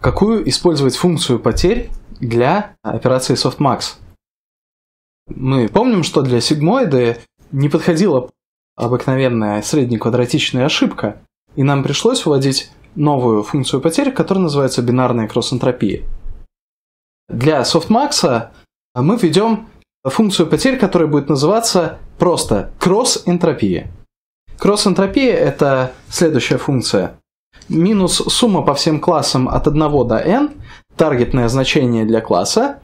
какую использовать функцию потерь для операции softmax. Мы помним, что для сигмоида не подходила обыкновенная среднеквадратичная ошибка, и нам пришлось вводить новую функцию потерь, которая называется бинарная кросс-энтропия. Для softmax мы введем функцию потерь, которая будет называться просто кросс-энтропия. Кросс-энтропия – это следующая функция. Минус сумма по всем классам от 1 до n, таргетное значение для класса,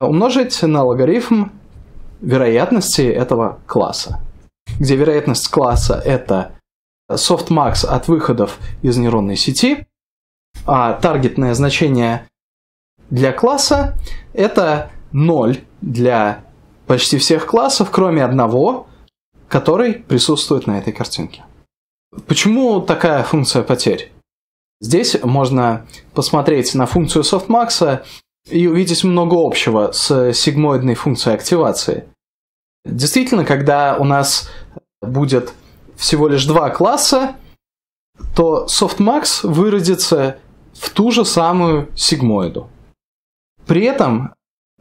умножить на логарифм вероятности этого класса. Где вероятность класса – это softmax от выходов из нейронной сети, а таргетное значение для класса – это 0 для почти всех классов, кроме одного, который присутствует на этой картинке. Почему такая функция потерь? Здесь можно посмотреть на функцию softmax и увидеть много общего с сигмоидной функцией активации. Действительно, когда у нас будет всего лишь два класса, то softmax выродится в ту же самую сигмоиду. При этом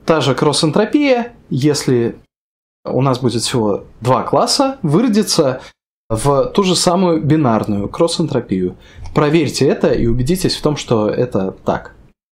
та же кросс-энтропия, если у нас будет всего два класса, выродится в ту же самую бинарную кросс-энтропию. Проверьте это и убедитесь в том, что это так.